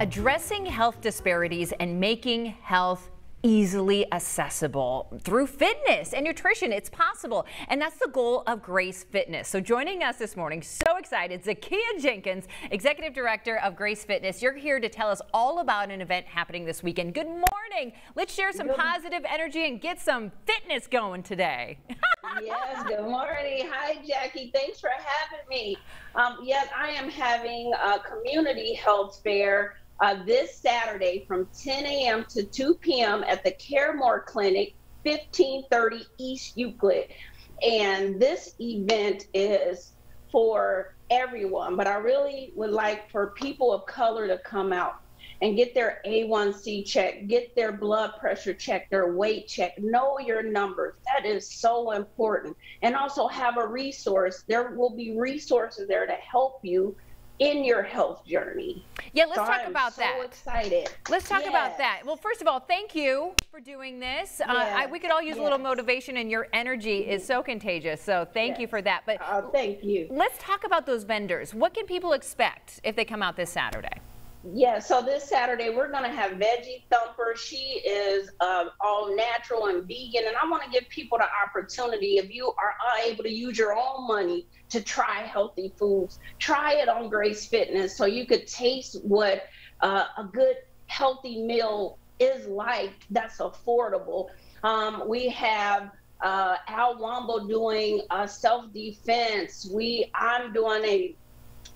addressing health disparities and making health easily accessible through fitness and nutrition. It's possible. And that's the goal of Grace Fitness. So joining us this morning, so excited, Zakiya English, Executive Director of Grace Fitness. You're here to tell us all about an event happening this weekend. Good morning. Let's share some positive energy and get some fitness going today. yes, good morning. Hi, Jackie. Thanks for having me. Um, yes, I am having a community health fair uh, this Saturday from 10 a.m. to 2 p.m. at the Caremore Clinic, 1530 East Euclid. And this event is for everyone, but I really would like for people of color to come out and get their A1C check, get their blood pressure check, their weight check, know your numbers. That is so important. And also have a resource. There will be resources there to help you in your health journey. Yeah, let's so talk about so that. excited. Let's talk yes. about that. Well, first of all, thank you for doing this. Uh, I, we could all use yes. a little motivation, and your energy is so contagious. So thank you for that. But uh, thank you. Let's talk about those vendors. What can people expect if they come out this Saturday? Yeah, so this Saturday we're going to have Veggie Thumper. She is um, all natural and vegan, and I want to give people the opportunity. If you are unable to use your own money to try healthy foods, try it on Grace Fitness so you could taste what uh, a good healthy meal is like. That's affordable. Um, we have uh, Al Wombo doing uh, self defense. We I'm doing a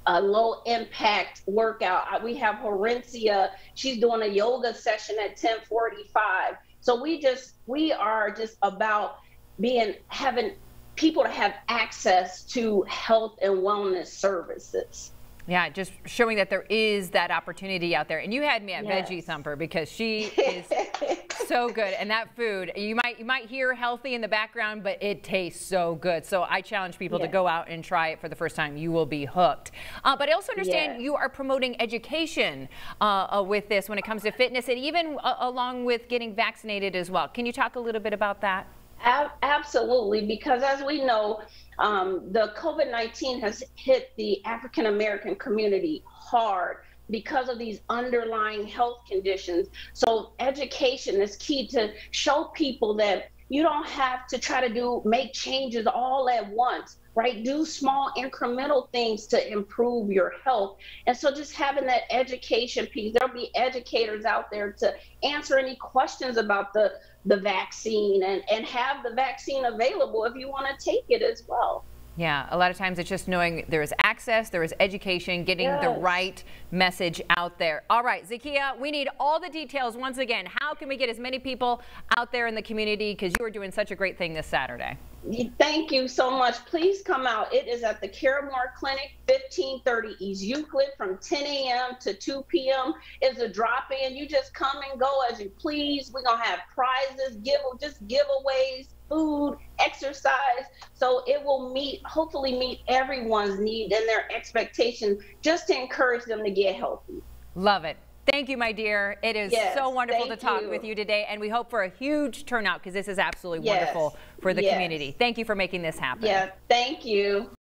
a low impact workout. We have Horencia. She's doing a yoga session at 1045. So we just, we are just about being, having people to have access to health and wellness services. Yeah, just showing that there is that opportunity out there. And you had me at yes. Veggie Thumper because she is so good. And that food, you might you might hear healthy in the background, but it tastes so good. So I challenge people yes. to go out and try it for the first time. You will be hooked. Uh, but I also understand yes. you are promoting education uh, uh, with this when it comes to fitness and even uh, along with getting vaccinated as well. Can you talk a little bit about that? Absolutely, because as we know, um, the COVID 19 has hit the African American community hard because of these underlying health conditions. So, education is key to show people that you don't have to try to do make changes all at once right? Do small incremental things to improve your health. And so just having that education piece there'll be educators out there to answer any questions about the the vaccine and and have the vaccine available if you want to take it as well yeah, a lot of times it's just knowing there is access, there is education, getting yes. the right message out there. All right, Zakiya, we need all the details once again. How can we get as many people out there in the community because you are doing such a great thing this Saturday? Thank you so much. Please come out. It is at the Caremore Clinic, 1530 East Euclid from 10 a.m. to 2 p.m. It's a drop-in. You just come and go as you please. We're going to have prizes, give just giveaways, food, exercise. So it will meet, hopefully meet everyone's need and their expectations just to encourage them to get healthy. Love it. Thank you, my dear. It is yes, so wonderful to talk you. with you today, and we hope for a huge turnout because this is absolutely yes, wonderful for the yes. community. Thank you for making this happen. Yeah, thank you.